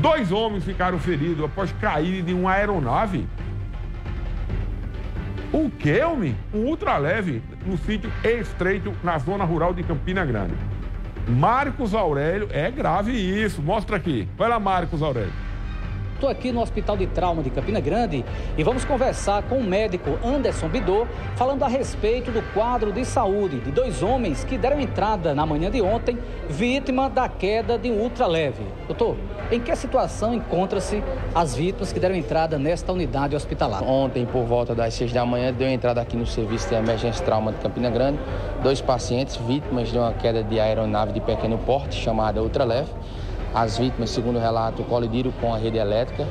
Dois homens ficaram feridos após caírem de uma aeronave. O que? Um ultraleve no sítio estreito na zona rural de Campina Grande. Marcos Aurélio, é grave isso. Mostra aqui. Vai lá, Marcos Aurélio. Estou aqui no Hospital de Trauma de Campina Grande e vamos conversar com o médico Anderson Bidô, falando a respeito do quadro de saúde de dois homens que deram entrada na manhã de ontem, vítima da queda de um ultraleve. Doutor, em que situação encontra-se as vítimas que deram entrada nesta unidade hospitalar? Ontem, por volta das seis da manhã, deu entrada aqui no serviço de emergência trauma de Campina Grande, dois pacientes vítimas de uma queda de aeronave de pequeno porte chamada ultraleve. As vítimas, segundo relato, colidiram com a rede elétrica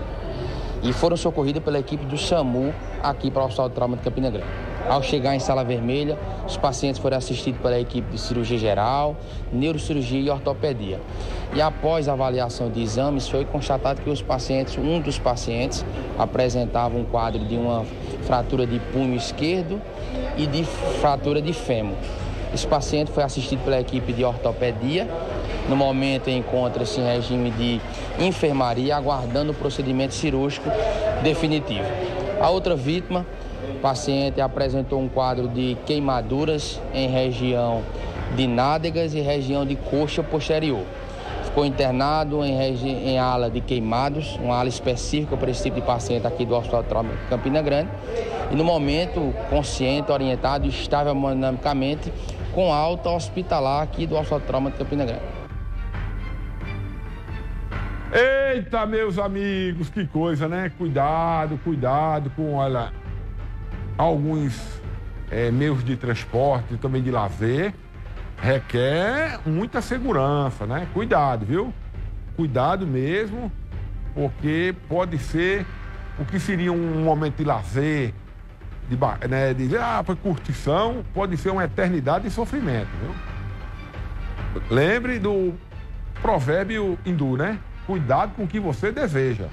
e foram socorridas pela equipe do SAMU aqui para o Hospital de Trauma de Campina Grande. Ao chegar em sala vermelha, os pacientes foram assistidos pela equipe de cirurgia geral, neurocirurgia e ortopedia. E após a avaliação de exames, foi constatado que os pacientes, um dos pacientes, apresentava um quadro de uma fratura de punho esquerdo e de fratura de fêmur. Esse paciente foi assistido pela equipe de ortopedia no momento, encontra-se em regime de enfermaria, aguardando o procedimento cirúrgico definitivo. A outra vítima, paciente, apresentou um quadro de queimaduras em região de nádegas e região de coxa posterior. Ficou internado em, em ala de queimados, uma ala específica para esse tipo de paciente aqui do Hospital Trauma Campina Grande. E no momento, consciente, orientado estável hemodinamicamente, com alta hospitalar aqui do Hospital Trauma de Campina Grande. Eita, meus amigos, que coisa, né? Cuidado, cuidado com, olha, alguns é, meios de transporte e também de lazer. Requer muita segurança, né? Cuidado, viu? Cuidado mesmo, porque pode ser o que seria um momento de lazer, de, né, de ah, foi curtição, pode ser uma eternidade de sofrimento, viu? Lembre do provérbio hindu, né? Cuidado com o que você deseja.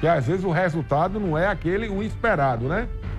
Que às vezes o resultado não é aquele o esperado, né?